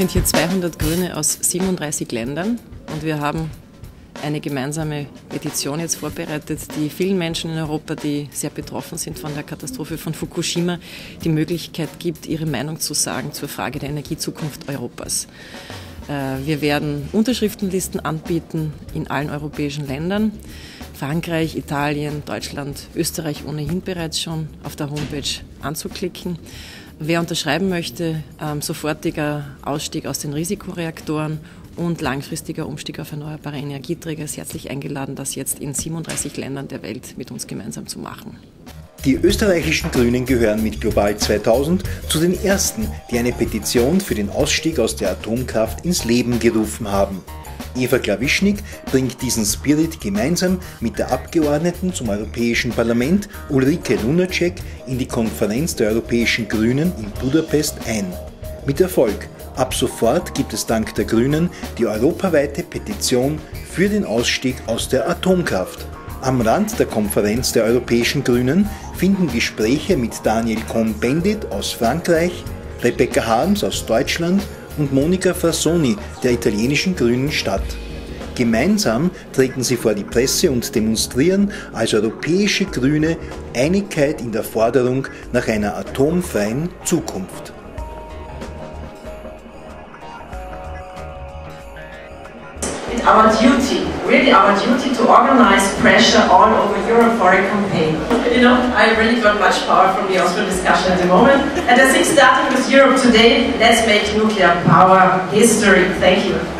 sind hier 200 Grüne aus 37 Ländern und wir haben eine gemeinsame Petition jetzt vorbereitet, die vielen Menschen in Europa, die sehr betroffen sind von der Katastrophe von Fukushima, die Möglichkeit gibt, ihre Meinung zu sagen zur Frage der Energiezukunft Europas. Äh, wir werden Unterschriftenlisten anbieten in allen europäischen Ländern. Frankreich, Italien, Deutschland, Österreich ohnehin bereits schon auf der Homepage anzuklicken. Wer unterschreiben möchte, ähm, sofortiger Ausstieg aus den Risikoreaktoren und langfristiger Umstieg auf erneuerbare Energieträger ist herzlich eingeladen, das jetzt in 37 Ländern der Welt mit uns gemeinsam zu machen. Die österreichischen Grünen gehören mit Global 2000 zu den ersten, die eine Petition für den Ausstieg aus der Atomkraft ins Leben gerufen haben. Eva Klawischnik bringt diesen Spirit gemeinsam mit der Abgeordneten zum Europäischen Parlament Ulrike Lunacek in die Konferenz der Europäischen Grünen in Budapest ein. Mit Erfolg. Ab sofort gibt es dank der Grünen die europaweite Petition für den Ausstieg aus der Atomkraft. Am Rand der Konferenz der Europäischen Grünen finden Gespräche mit Daniel Cohn-Bendit aus Frankreich, Rebecca Harms aus Deutschland und Monica Frassoni der italienischen Grünen statt. Gemeinsam treten sie vor die Presse und demonstrieren als europäische Grüne Einigkeit in der Forderung nach einer atomfreien Zukunft. It's our duty, really our duty to organize pressure all over Europe for a campaign. You know, I really got much power from the Austrian discussion at the moment. And I think starting with Europe today, let's make nuclear power history. Thank you.